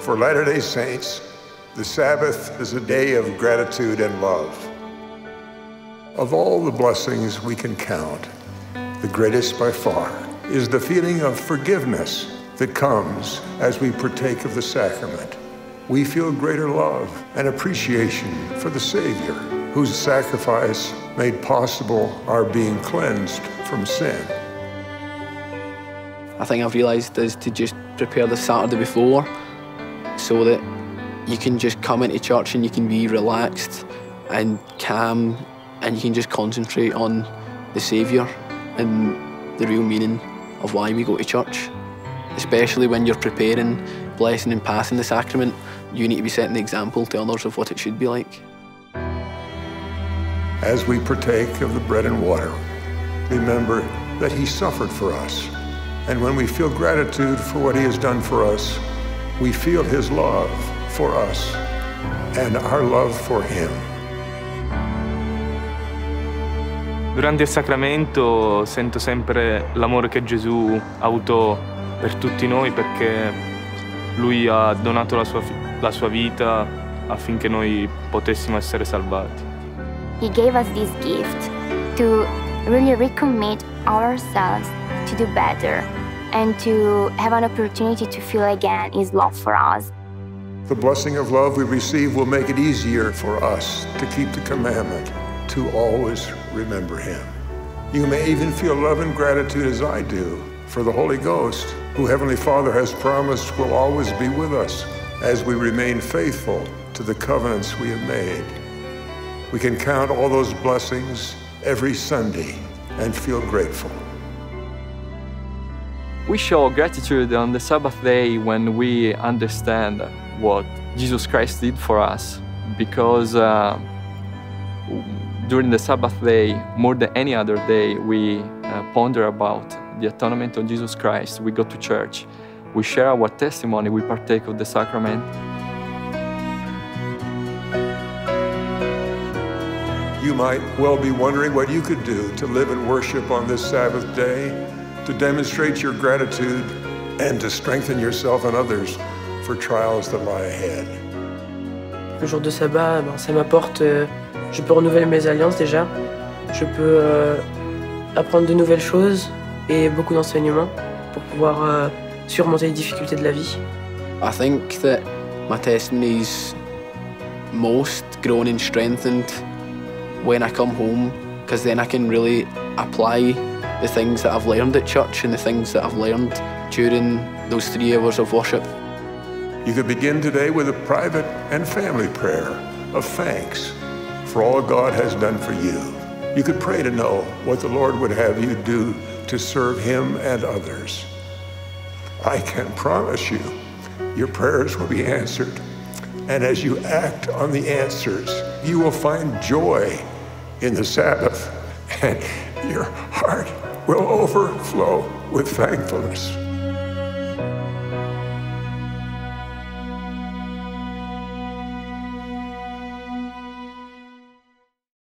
For Latter day Saints, the Sabbath is a day of gratitude and love. Of all the blessings we can count, the greatest by far is the feeling of forgiveness that comes as we partake of the sacrament. We feel greater love and appreciation for the Savior, whose sacrifice made possible our being cleansed from sin. I think I've realised is to just prepare the Saturday before so that you can just come into church and you can be relaxed and calm and you can just concentrate on the Saviour and the real meaning of why we go to church. Especially when you're preparing, blessing and passing the sacrament, you need to be setting the example to others of what it should be like. As we partake of the bread and water, remember that he suffered for us. And when we feel gratitude for what he has done for us, we feel his love for us and our love for him. Durante il sacramento sento sempre l'amore che Gesù ha avuto per tutti noi perché lui ha donato la sua, la sua vita affinché noi potessimo essere salvati. He gave us this gift to really recommit ourselves to do better and to have an opportunity to feel again His love for us. The blessing of love we receive will make it easier for us to keep the commandment to always remember Him. You may even feel love and gratitude as I do for the Holy Ghost, who Heavenly Father has promised will always be with us as we remain faithful to the covenants we have made. We can count all those blessings every Sunday and feel grateful. We show gratitude on the Sabbath day when we understand what Jesus Christ did for us because uh, during the Sabbath day, more than any other day, we uh, ponder about the atonement of Jesus Christ. We go to church, we share our testimony, we partake of the sacrament. You might well be wondering what you could do to live and worship on this Sabbath day, to demonstrate your gratitude, and to strengthen yourself and others for trials that lie ahead. Le jour de sabbat, ben, ça m'apporte, euh, je peux renouveler mes alliances déjà, je peux euh, apprendre de nouvelles choses et beaucoup d'enseignements pour pouvoir euh, surmonter les difficultés de la vie. I think that my testimony's most grown and strengthened when I come home because then I can really apply the things that I've learned at church and the things that I've learned during those three hours of worship. You could begin today with a private and family prayer of thanks for all God has done for you. You could pray to know what the Lord would have you do to serve Him and others. I can promise you, your prayers will be answered. And as you act on the answers, you will find joy in the Sabbath, and your heart will overflow with thankfulness.